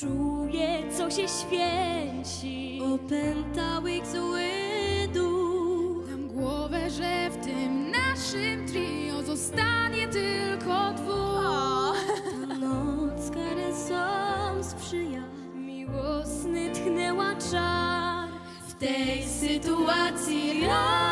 Czuję, co się święci. Opętał ich zły duch. Dam głowę, że w tym naszym trio zostanie tylko dwóch. Ta noc karesom sprzyja. Miłosny tchnęła czar. W tej sytuacji romantycznej,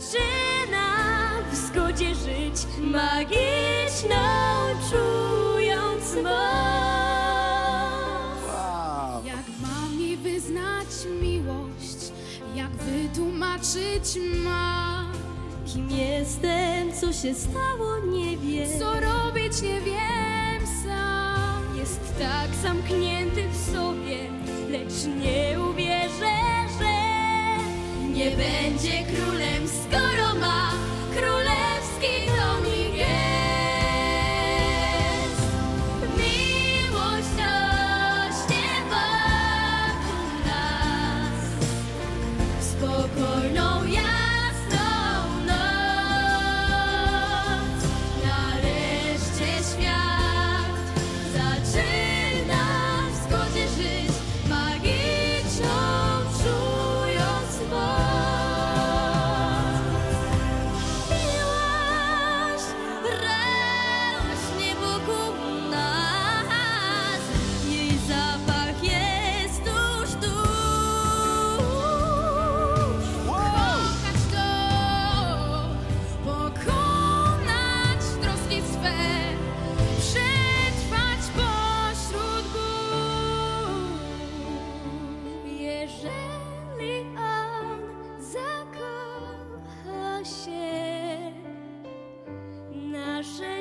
zaczyna w zgodzie żyć, magiczną czując moc. Wow. Jak mam mi wyznać miłość, jak wytłumaczyć mam, Kim jestem, co się stało, nie wiem. co robić nie wiem sam. Jest tak zamknięty w sobie, lecz nie nie będzie królem, skoro ma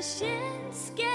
先 scared